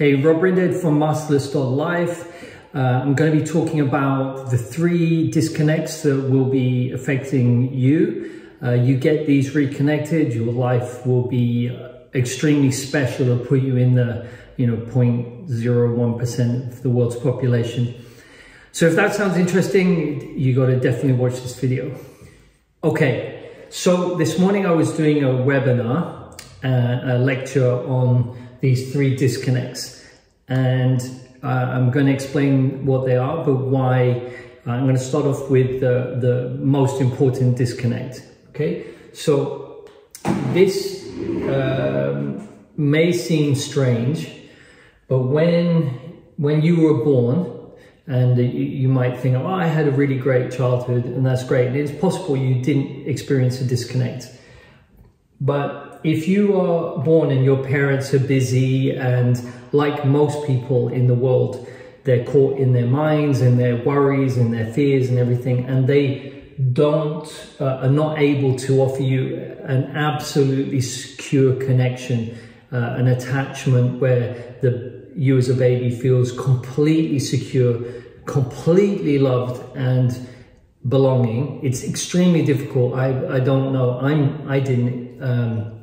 Hey, Rob Brinded from Masterless.life. Uh, I'm going to be talking about the three disconnects that will be affecting you. Uh, you get these reconnected, your life will be extremely special. It'll put you in the, you know, 0.01% of the world's population. So if that sounds interesting, you got to definitely watch this video. Okay, so this morning I was doing a webinar, uh, a lecture on these three disconnects. And uh, I'm going to explain what they are, but why. Uh, I'm going to start off with the, the most important disconnect. Okay, so this um, may seem strange, but when when you were born, and you, you, might think, oh, I had a really great childhood, and that's great. And it's possible you didn't experience a disconnect, but if you are born and your parents are busy and like most people in the world, they're caught in their minds and their worries and their fears and everything, and they don't uh, are not able to offer you an absolutely secure connection, uh, an attachment where the you as a baby feels completely secure, completely loved, and belonging. It's extremely difficult. I I don't know. I'm I didn't. Um,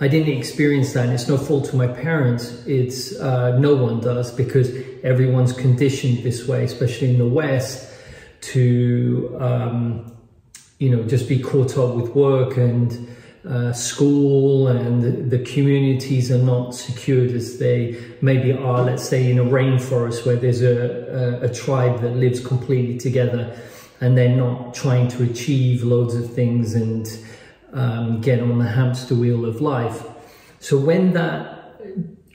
I didn't experience that. And it's no fault to my parents. It's uh, no one does because everyone's conditioned this way, especially in the West, to um, you know just be caught up with work and uh, school, and the, communities are not secured as they maybe are. Let's say in a rainforest where there's a, a, a tribe that lives completely together, and they're not trying to achieve loads of things and um, get on the hamster wheel of life. So when that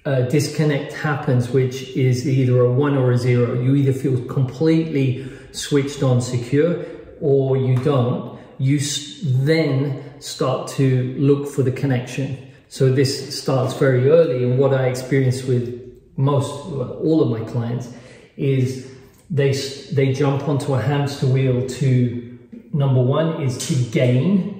uh, disconnect happens, which is either a one or a zero, you either feel completely switched on secure or you don't, you then start to look for the connection. So this starts very early and what I experience with most, all of my clients is they, they jump onto a hamster wheel to, number one is to gain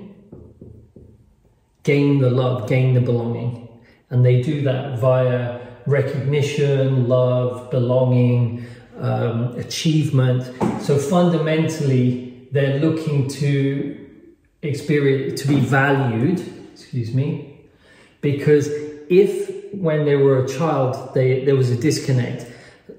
gain the love, gain the belonging. And they do that via recognition, love, belonging, um, achievement. So fundamentally, they're looking to experience, to be valued, excuse me, because if when they were a child, they, there was a disconnect,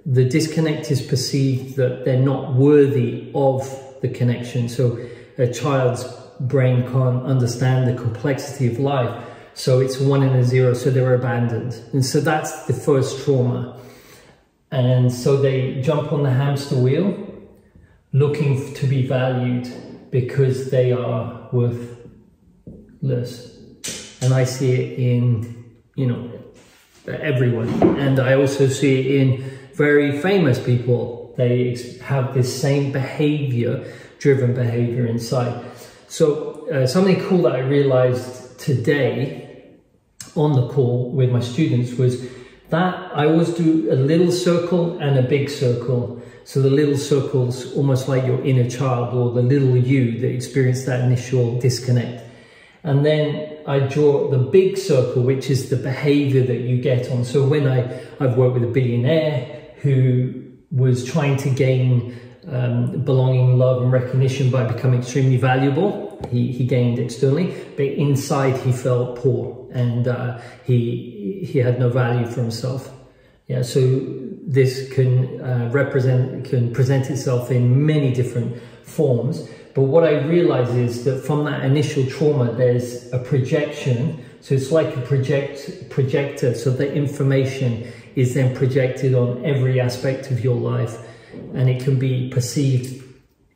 the disconnect is perceived that they're not worthy of the connection. So a child's brain can't understand the complexity of life. So it's one and a zero, so they're abandoned. And so that's the first trauma. And so they jump on the hamster wheel looking to be valued because they are worthless. And I see it in, you know, everyone. And I also see it in very famous people. They have this same behavior, driven behavior inside. So uh, something cool that I realized today on the call with my students was that I always do a little circle and a big circle. So the little circle's almost like your inner child or the little you that experienced that initial disconnect. And then I draw the big circle, which is the behavior that you get on. So when I, I've worked with a billionaire who was trying to gain um, belonging, love, and recognition by becoming extremely valuable. He, he gained externally, but inside he felt poor and uh, he he had no value for himself. Yeah, so this can uh, represent can present itself in many different forms. But what I realize is that from that initial trauma, there's a projection. So it's like a project projector. So the information is then projected on every aspect of your life and it can be perceived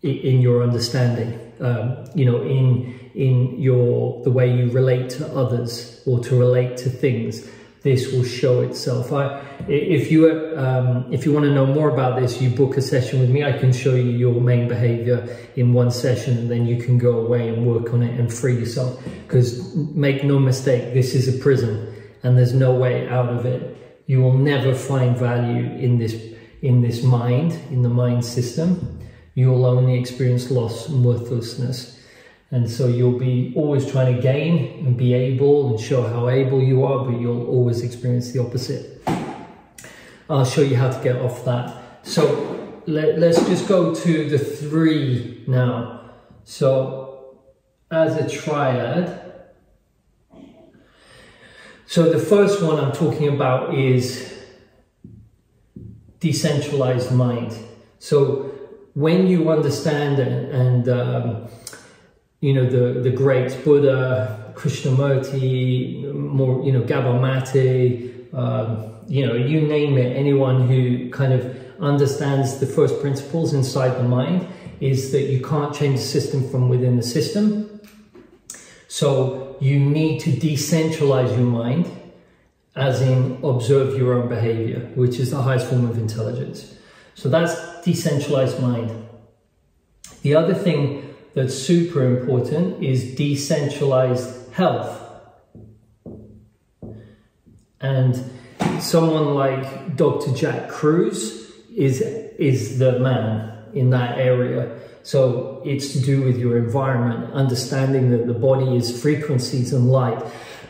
in your understanding, um, you know, in in your the way you relate to others or to relate to things. This will show itself. I, if you um, if you want to know more about this, you book a session with me. I can show you your main behavior in one session, and then you can go away and work on it and free yourself. Because make no mistake, this is a prison, and there's no way out of it. You will never find value in this in this mind, in the mind system, you'll only experience loss and worthlessness. And so you'll be always trying to gain and be able and show how able you are, but you'll always experience the opposite. I'll show you how to get off that. So let, let's just go to the three now. So as a triad, so the first one I'm talking about is decentralized mind. So when you understand and, and um, you know the the great Buddha, Krishnamurti, more you know Gabor Mate, um, you know you name it, anyone who kind of understands the first principles inside the mind is that you can't change the system from within the system. So you need to decentralize your mind, as in observe your own behavior, which is the highest form of intelligence. So that's decentralized mind. The other thing that's super important is decentralized health. And someone like Dr. Jack Kruse is, is the man in that area. So it's to do with your environment, understanding that the body is frequencies and light.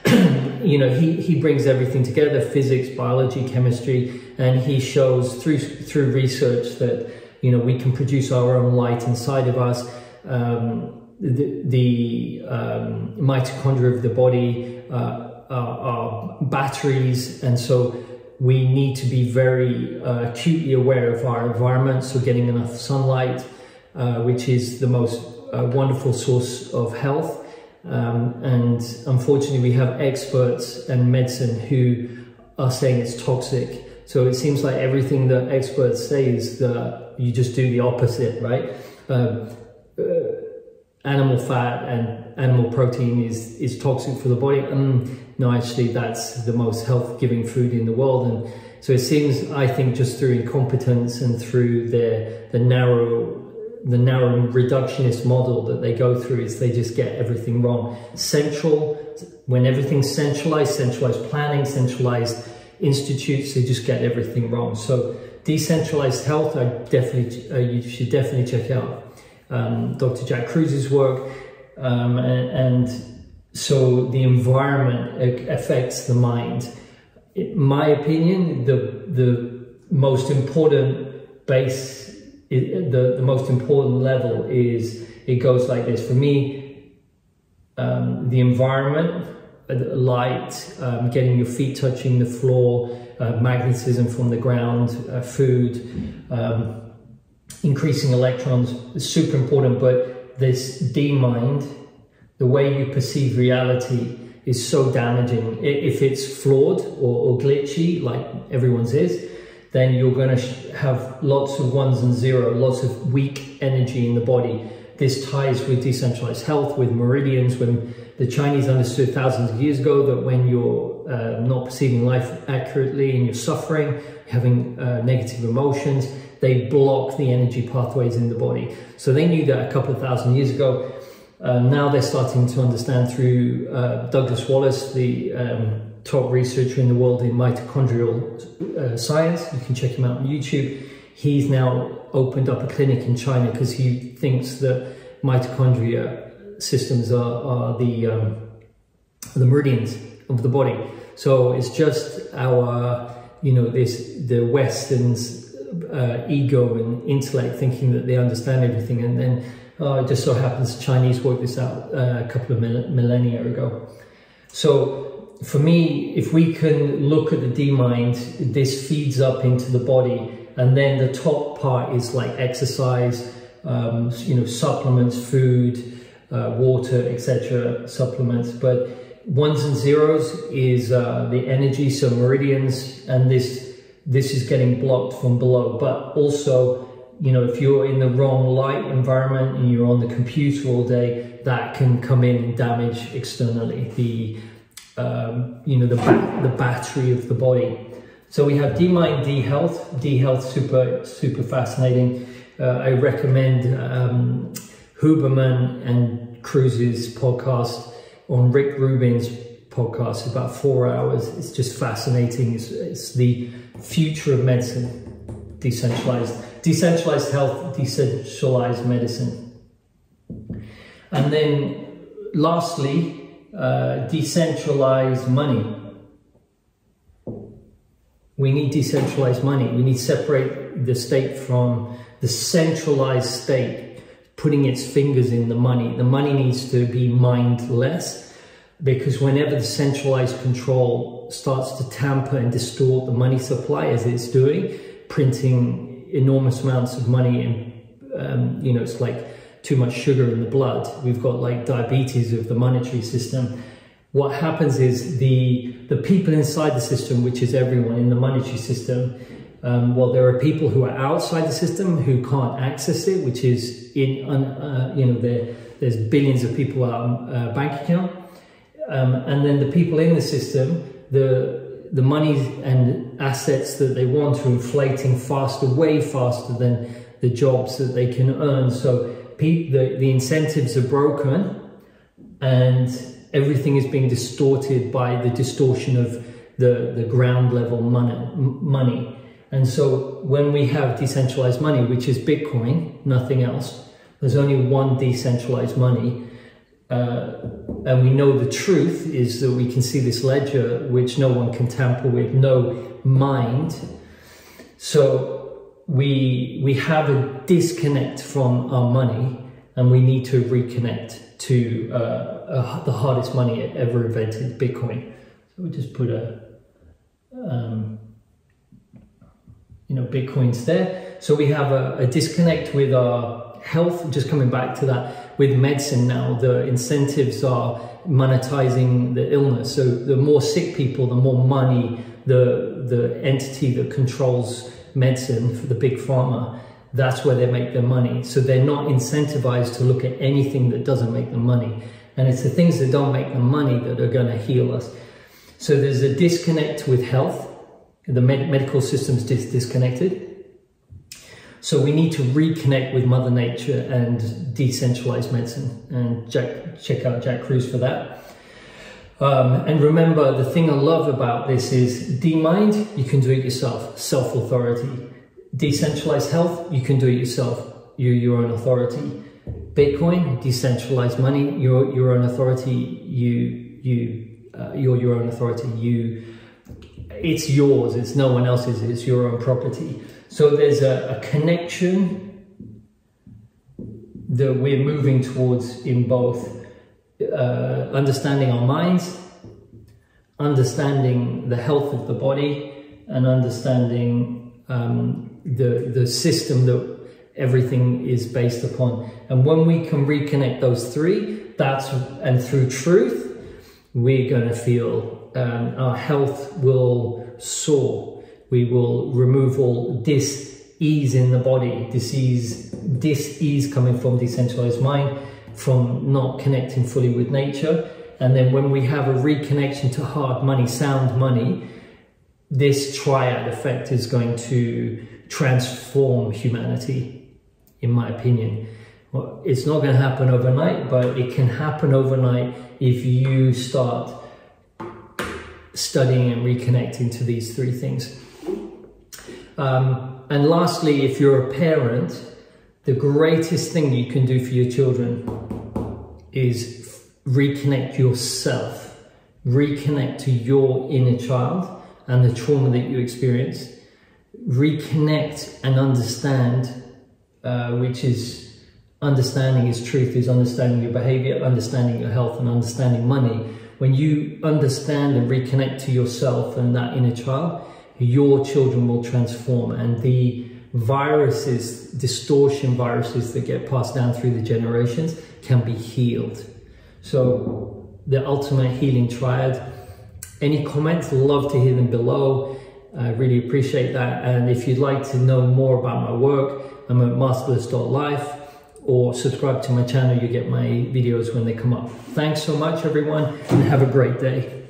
you know, he, he brings everything together, physics, biology, chemistry, and he shows through, through research that, you know, we can produce our own light inside of us. Um, the, the um, mitochondria of the body uh, are, are batteries, and so we need to be very uh, acutely aware of our environment, so getting enough sunlight, uh, which is the most uh, wonderful source of health. Um, and unfortunately, we have experts and medicine who are saying it's toxic. So it seems like everything that experts say is that you just do the opposite, right? Um, uh, animal fat and animal protein is, is toxic for the body. Um, no, actually, that's the most health giving food in the world. And so it seems, I think, just through incompetence and through the, the narrow the narrow reductionist model that they go through is they just get everything wrong. Central, when everything's centralized, centralized planning, centralized institutes, they just get everything wrong. So decentralized health, I definitely, uh, you should definitely check out um, Dr. Jack Kruse's work. Um, and, and, so the environment affects the mind. In my opinion, the, the most important base, the, the most important level is, it goes like this. For me, um, the environment, uh, light, um, getting your feet touching the floor, uh, magnetism from the ground, uh, food, um, increasing electrons is super important, but this D mind, the way you perceive reality is so damaging. If it's flawed or, or glitchy, like everyone's is, then you're going to have lots of ones and zero, lots of weak energy in the body. This ties with decentralized health, with meridians, when the Chinese understood thousands of years ago that when you're uh, not perceiving life accurately and you're suffering, having uh, negative emotions, they block the energy pathways in the body. So they knew that a couple of thousand years ago. Uh, now they're starting to understand through uh, Douglas Wallace, the um, top researcher in the world in mitochondrial uh, science. You can check him out on YouTube. He's now opened up a clinic in China because he thinks that mitochondria systems are, are the, um, the meridians of the body. So it's just our, you know, this the Western's uh, ego and intellect thinking that they understand everything and then uh, it just so happens Chinese worked this out uh, a couple of millennia ago. So for me, if we can look at the D-mind, this feeds up into the body and then the top part is like exercise, um, you know, supplements, food, uh, water, etc., supplements. But ones and zeros is uh, the energy, so meridians, and this this is getting blocked from below. But also, you know, if you're in the wrong light environment and you're on the computer all day, that can come in and damage externally the, um, you know, the, ba the battery of the body. So we have D-Mind, D-Health. D-Health, super, super fascinating. Uh, I recommend um, Huberman and Kruse's podcast on Rick Rubin's podcast, about four hours. It's just fascinating. It's, it's the future of medicine, decentralized, decentralized health, decentralized medicine. And then lastly, uh, decentralized money. we need decentralized money. We need to separate the state from the centralized state, putting its fingers in the money. The money needs to be mindless because whenever the centralized control starts to tamper and distort the money supply as it's doing, printing enormous amounts of money and um, you know, it's like too much sugar in the blood. We've got like diabetes of the monetary system. What happens is the, the people inside the system, which is everyone in the monetary system, um, well, there are people who are outside the system who can't access it, which is in, uh, you know, there, there's billions of people out uh, bank account. Um, and then the people in the system, the, the money and assets that they want are inflating faster, way faster than the jobs that they can earn. So the, the incentives are broken and everything is being distorted by the distortion of the, the ground level money, money. And so when we have decentralized money, which is Bitcoin, nothing else, there's only one decentralized money. Uh, and we know the truth is that we can see this ledger, which no one can tamper with, no mind. So we we have a disconnect from our money and we need to reconnect to uh, uh, the hardest money ever invented, Bitcoin. So we just put a, um, you know, Bitcoin's there. So we have a, a disconnect with our health, just coming back to that, with medicine now, the incentives are monetizing the illness. So the more sick people, the more money the, the entity that controls medicine for the big pharma, that's where they make their money. So they're not incentivized to look at anything that doesn't make them money. And it's the things that don't make them money that are going to heal us. So there's a disconnect with health. The med medical system's dis disconnected. So we need to reconnect with Mother Nature and decentralized medicine. And Jack, check out Jack Kruse for that. Um, and remember, the thing I love about this is D-Mind, you can do it yourself, self-authority. Decentralized health, you can do it yourself, you're your own authority. Bitcoin, decentralized money, you're your own authority, you, you, uh, you're your own authority, you, it's yours, it's no one else's, it's your own property. So there's a, a connection that we're moving towards in both uh, understanding our minds, understanding the health of the body, and understanding um, the, the system that everything is based upon. And when we can reconnect those three, that's and through truth, we're going to feel um, our health will soar. We will remove all dis-ease in the body, disease, dis-ease coming from decentralized mind from not connecting fully with nature. And then when we have a reconnection to hard money, sound money, this triad effect is going to transform humanity, in my opinion. Well, it's not going to happen overnight, but it can happen overnight if you start studying and reconnecting to these three things. Um, and lastly, if you're a parent, the greatest thing you can do for your children is reconnect yourself, reconnect to your inner child and the trauma that you experienced, reconnect and understand, uh, which is understanding is truth, is understanding your behavior, understanding your health, and understanding money. When you understand and reconnect to yourself and that inner child, your children will transform and the viruses, distortion viruses that get passed down through the generations can be healed. So the ultimate healing triad. Any comments, love to hear them below. I really appreciate that. And if you'd like to know more about my work, I'm at masterless.life or subscribe to my channel. You get my videos when they come up. Thanks so much, everyone, and have a great day.